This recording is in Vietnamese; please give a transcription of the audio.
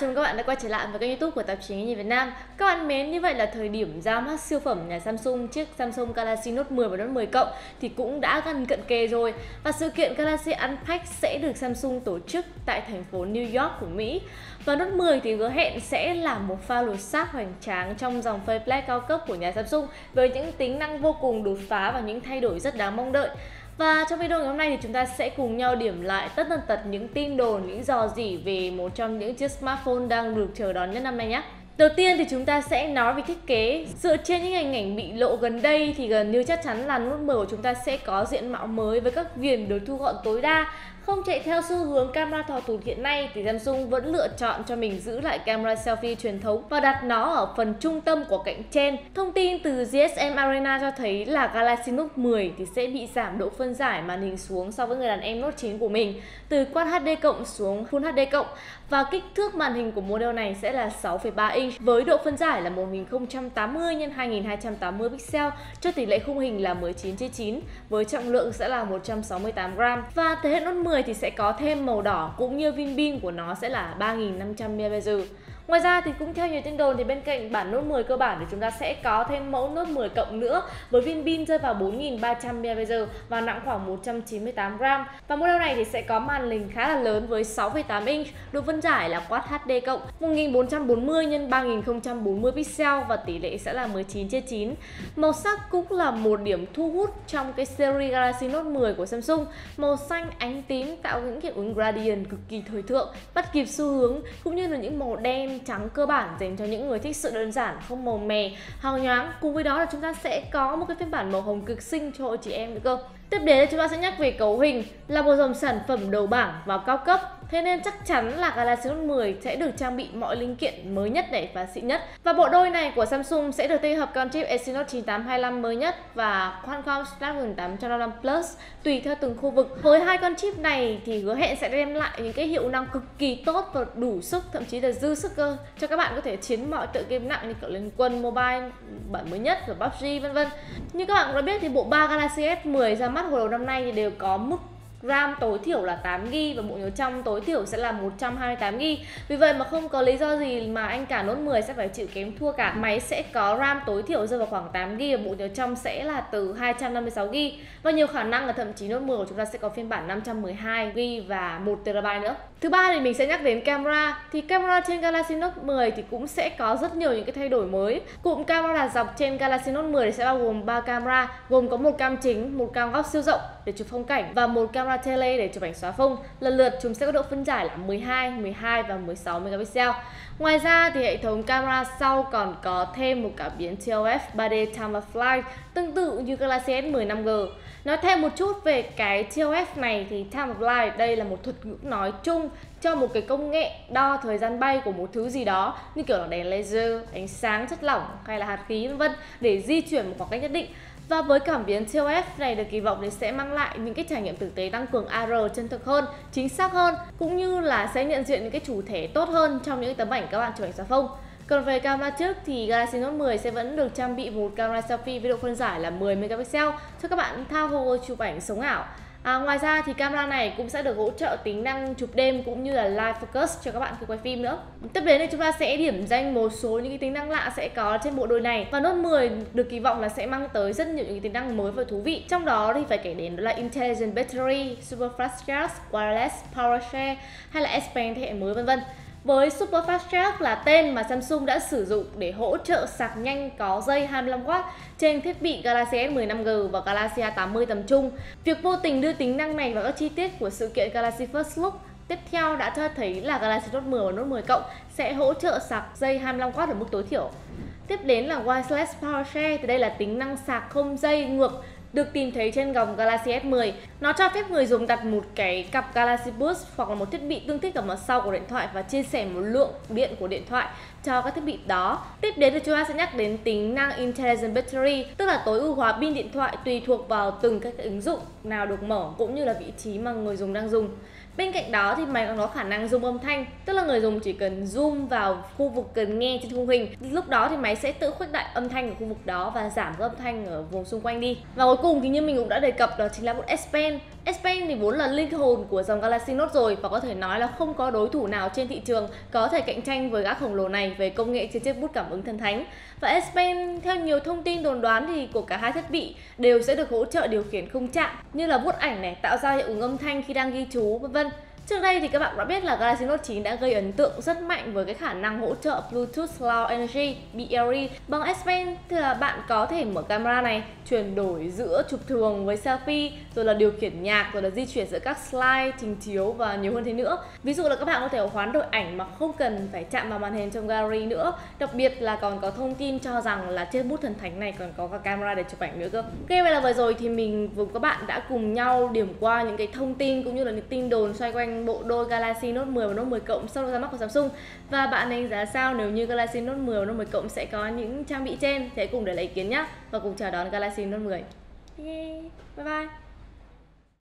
chào mừng các bạn đã quay trở lại với kênh youtube của tạp chí Nhìn Việt Nam. Các bạn mến, như vậy là thời điểm ra mắt siêu phẩm nhà Samsung chiếc Samsung Galaxy Note 10 và Note 10 Cộng thì cũng đã gần cận kề rồi. Và sự kiện Galaxy Unpacked sẽ được Samsung tổ chức tại thành phố New York của Mỹ. Và Note 10 thì hứa hẹn sẽ là một pha lột xác hoành tráng trong dòng faceplate cao cấp của nhà Samsung Với những tính năng vô cùng đột phá và những thay đổi rất đáng mong đợi và trong video ngày hôm nay thì chúng ta sẽ cùng nhau điểm lại tất tần tật những tin đồn, những dò dỉ về một trong những chiếc smartphone đang được chờ đón nhất năm nay nhé. Đầu tiên thì chúng ta sẽ nói về thiết kế Dựa trên những hình ảnh bị lộ gần đây thì gần như chắc chắn là nút mở của chúng ta sẽ có diện mạo mới với các viền được thu gọn tối đa không chạy theo xu hướng camera thò tụt hiện nay thì Samsung vẫn lựa chọn cho mình giữ lại camera selfie truyền thống và đặt nó ở phần trung tâm của cạnh trên. Thông tin từ GSM Arena cho thấy là Galaxy Note 10 thì sẽ bị giảm độ phân giải màn hình xuống so với người đàn em Note 9 của mình từ Quad HD cộng xuống Full HD cộng và kích thước màn hình của model này sẽ là 6,3 inch với độ phân giải là 1080 x 2280 pixel cho tỷ lệ khung hình là 19 9 với trọng lượng sẽ là 168 gram và thế hệ Note 10 thì sẽ có thêm màu đỏ cũng như viên pin của nó sẽ là 3500 mAh. Ngoài ra thì cũng theo nhiều tin đồn thì bên cạnh bản Note 10 cơ bản thì chúng ta sẽ có thêm mẫu Note 10 cộng nữa với viên pin rơi vào 4.300 mAh và nặng khoảng 198 gram. Và model này thì sẽ có màn hình khá là lớn với 6,8 inch, độ phân giải là Quad HD cộng 1440 x 3040 pixel và tỷ lệ sẽ là 19 trên 9. Màu sắc cũng là một điểm thu hút trong cái series Galaxy Note 10 của Samsung. Màu xanh ánh tím tạo những hiệu ứng gradient cực kỳ thời thượng, bắt kịp xu hướng cũng như là những màu đen trắng cơ bản dành cho những người thích sự đơn giản, không màu mè, hào nhoáng. Cùng với đó là chúng ta sẽ có một cái phiên bản màu hồng cực xinh cho chị em nữa cơ. Tiếp đến là chúng ta sẽ nhắc về cấu hình là một dòng sản phẩm đầu bảng và cao cấp Thế nên chắc chắn là Galaxy Note 10 sẽ được trang bị mọi linh kiện mới nhất này và xịn nhất. Và bộ đôi này của Samsung sẽ được tích hợp con chip Exynos 9825 mới nhất và Qualcomm Snapdragon 855 Plus tùy theo từng khu vực. Với hai con chip này thì hứa hẹn sẽ đem lại những cái hiệu năng cực kỳ tốt và đủ sức, thậm chí là dư sức cơ cho các bạn có thể chiến mọi tựa game nặng như kiểu Liên Quân Mobile bản mới nhất và PUBG vân vân. Như các bạn đã biết thì bộ ba Galaxy S10 ra mắt hồi đầu năm nay thì đều có mức RAM tối thiểu là 8GB và bộ nhớ trong tối thiểu sẽ là 128GB Vì vậy mà không có lý do gì mà anh cả Note 10 sẽ phải chịu kém thua cả. Máy sẽ có RAM tối thiểu rơi vào khoảng 8GB và bộ nhớ trong sẽ là từ 256GB Và nhiều khả năng là thậm chí Note 10 của chúng ta sẽ có phiên bản 512GB và 1TB nữa. Thứ ba thì mình sẽ nhắc đến camera. Thì camera trên Galaxy Note 10 thì cũng sẽ có rất nhiều những cái thay đổi mới. Cụm camera dọc trên Galaxy Note 10 sẽ bao gồm 3 camera Gồm có một cam chính, một cam góc siêu rộng để chụp phong cảnh và một camera tele để chụp ảnh xóa phông. Lần lượt chúng sẽ có độ phân giải là 12, 12 và 16 megapixel. Ngoài ra thì hệ thống camera sau còn có thêm một cảm biến TOF 3D Time of Flight tương tự như Galaxy S10 5G. Nói thêm một chút về cái TOF này thì Time of Flight đây là một thuật ngữ nói chung cho một cái công nghệ đo thời gian bay của một thứ gì đó như kiểu là đèn laser, ánh sáng chất lỏng hay là hạt khí vân vân để di chuyển một khoảng cách nhất định và với cảm biến TOF này được kỳ vọng sẽ mang lại những cái trải nghiệm thực tế tăng cường AR chân thực hơn, chính xác hơn cũng như là sẽ nhận diện những cái chủ thể tốt hơn trong những tấm ảnh các bạn chụp ảnh xà phông. Còn về camera trước thì Galaxy Note 10 sẽ vẫn được trang bị một camera selfie với độ phân giải là 10 megapixel cho các bạn tha hồ chụp ảnh sống ảo. À, ngoài ra thì camera này cũng sẽ được hỗ trợ tính năng chụp đêm cũng như là live focus cho các bạn khi quay phim nữa. Tiếp đến thì chúng ta sẽ điểm danh một số những cái tính năng lạ sẽ có trên bộ đôi này. Và Note 10 được kỳ vọng là sẽ mang tới rất nhiều những cái tính năng mới và thú vị. Trong đó thì phải kể đến đó là Intelligent Battery, Super Fast Charge, Wireless Power Share hay là S Pen thế hệ mới vân vân. Với Super Fast Charge là tên mà Samsung đã sử dụng để hỗ trợ sạc nhanh có dây 25W trên thiết bị Galaxy S10 5G và Galaxy A80 tầm trung. Việc vô tình đưa tính năng này vào các chi tiết của sự kiện Galaxy First Look tiếp theo đã cho thấy là Galaxy Note 10 và Note 10 Cộng sẽ hỗ trợ sạc dây 25W ở mức tối thiểu. Tiếp đến là Wireless Power Share, thì đây là tính năng sạc không dây ngược được tìm thấy trên gòng Galaxy S10. Nó cho phép người dùng đặt một cái cặp Galaxy Boost hoặc là một thiết bị tương thích ở mặt sau của điện thoại và chia sẻ một lượng điện của điện thoại cho các thiết bị đó. Tiếp đến thì chúng ta sẽ nhắc đến tính năng Intelligent Battery, tức là tối ưu hóa pin điện thoại tùy thuộc vào từng các ứng dụng nào được mở cũng như là vị trí mà người dùng đang dùng. Bên cạnh đó thì máy còn có khả năng zoom âm thanh, tức là người dùng chỉ cần zoom vào khu vực cần nghe trên khung hình. Lúc đó thì máy sẽ tự khuếch đại âm thanh ở khu vực đó và giảm âm thanh ở vùng xung quanh đi. Và cuối cùng thì như mình cũng đã đề cập đó chính là bút S Pen S Pen thì vốn là linh hồn của dòng Galaxy Note rồi và có thể nói là không có đối thủ nào trên thị trường có thể cạnh tranh với gã khổng lồ này về công nghệ trên chiếc bút cảm ứng thần thánh. Và S Pen theo nhiều thông tin đồn đoán thì của cả hai thiết bị đều sẽ được hỗ trợ điều khiển không chạm như là bút ảnh này, tạo ra hiệu ứng âm thanh khi đang ghi chú vân vân. Trước đây thì các bạn đã biết là Galaxy Note 9 đã gây ấn tượng rất mạnh với cái khả năng hỗ trợ Bluetooth Low Energy BLE bằng S Pen thì là bạn có thể mở camera này, chuyển đổi giữa chụp thường với selfie, rồi là điều khiển nhạc, rồi là di chuyển giữa các slide, trình chiếu và nhiều hơn thế nữa. Ví dụ là các bạn có thể hoán đổi ảnh mà không cần phải chạm vào màn hình trong gallery nữa. Đặc biệt là còn có thông tin cho rằng là trên bút thần thánh này còn có cả camera để chụp ảnh nữa cơ. Ok, vậy là vừa rồi thì mình cùng các bạn đã cùng nhau điểm qua những cái thông tin cũng như là những tin đồn xoay quanh bộ đôi Galaxy Note 10 và Note 10 Cộng sau ra mắt của Samsung. Và bạn đánh giá sao nếu như Galaxy Note 10 và Note 10 Cộng sẽ có những trang bị trên? Thì hãy cùng để lại ý kiến nhé và cùng chào đón Galaxy Note 10 yeah. bye bye.